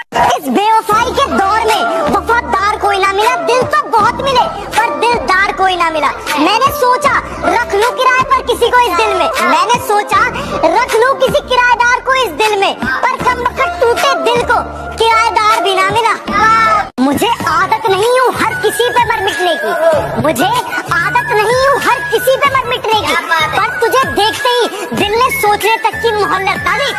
इस बेवफाई के दौर में वफादार कोई ना मिला, दिल तो बहुत मिले, पर दिलदार कोई ना मिला। मैंने सोचा, रख लूँ किराए पर किसी को इस दिल में। मैंने सोचा, रख लूँ किसी किराएदार को इस दिल में, पर कम टूटे दिल को किराएदार भी ना मिला। मुझे आदत नहीं हूँ हर किसी पे मर मिटने की। मुझे आदत नहीं हूँ हर किसी पे मर मिटने की। पर तुझे देखते ही दिल ने सोचने तक की मोहल्लत डाली।